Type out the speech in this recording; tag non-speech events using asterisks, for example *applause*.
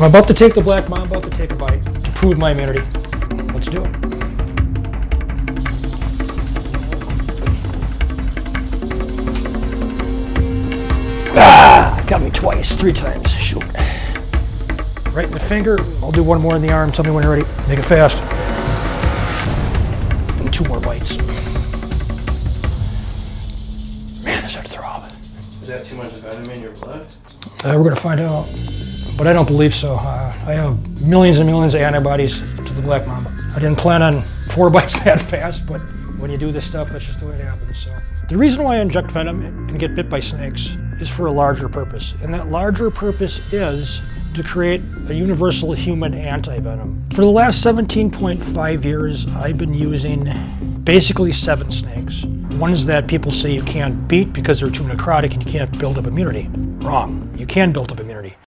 I'm about to take the black mamba, about to take a bite to prove my immunity. Let's do it. Ah, got me twice, three times. Shoot. Right in the finger. I'll do one more in the arm. Tell me when you're ready. Make it fast. And two more bites. Man, is that throb. Is that too much venom in your blood? Uh, we're going to find out. But I don't believe so. Uh, I have millions and millions of antibodies to the black mamba. I didn't plan on four *laughs* bites that fast, but when you do this stuff, that's just the way it happens. So the reason why I inject venom and get bit by snakes is for a larger purpose. And that larger purpose is to create a universal human anti-venom. For the last 17.5 years, I've been using basically seven snakes. Ones that people say you can't beat because they're too necrotic and you can't build up immunity. Wrong. You can build up immunity.